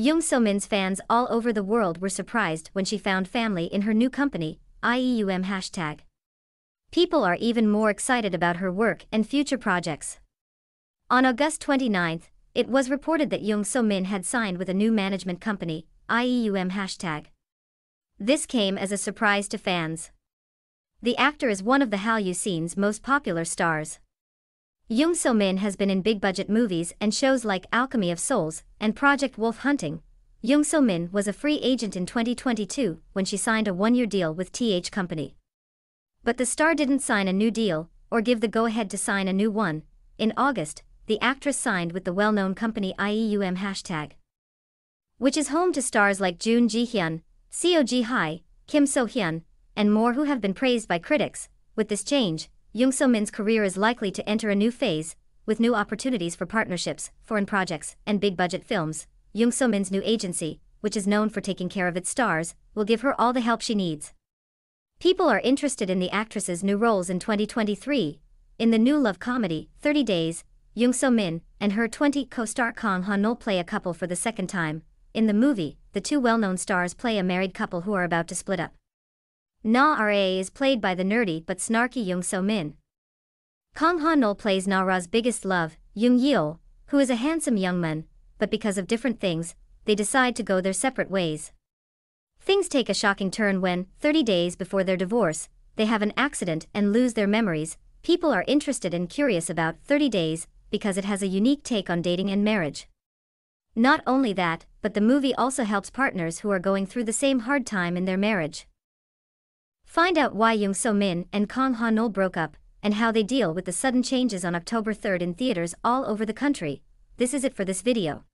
Jung So Min's fans all over the world were surprised when she found family in her new company, IEUM hashtag. People are even more excited about her work and future projects. On August 29, it was reported that Jung So Min had signed with a new management company, IEUM hashtag. This came as a surprise to fans. The actor is one of the Hallyu scene's most popular stars. Jung So Min has been in big budget movies and shows like Alchemy of Souls and Project Wolf Hunting. Jung So Min was a free agent in 2022 when she signed a one year deal with TH Company. But the star didn't sign a new deal or give the go ahead to sign a new one. In August, the actress signed with the well known company IEUM hashtag, which is home to stars like Jun Ji Hyun, Seo Ji Hye, Kim So Hyun, and more who have been praised by critics. With this change, Jung So Min's career is likely to enter a new phase, with new opportunities for partnerships, foreign projects, and big budget films. Jung So Min's new agency, which is known for taking care of its stars, will give her all the help she needs. People are interested in the actress's new roles in 2023. In the new love comedy, 30 Days, Jung So Min and her 20 co star Kang Ha Neul play a couple for the second time. In the movie, the two well known stars play a married couple who are about to split up. Na Ra is played by the nerdy but snarky Jung So Min. Kang Ha Neul plays Na Ra's biggest love, Jung Yeol, who is a handsome young man, but because of different things, they decide to go their separate ways. Things take a shocking turn when, 30 days before their divorce, they have an accident and lose their memories. People are interested and curious about 30 Days because it has a unique take on dating and marriage. Not only that, but the movie also helps partners who are going through the same hard time in their marriage. Find out why Jung So Min and Kang Ha Neul broke up, and how they deal with the sudden changes on October 3rd in theaters all over the country. This is it for this video.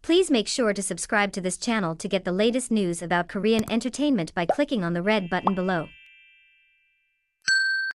Please make sure to subscribe to this channel to get the latest news about Korean entertainment by clicking on the red button below.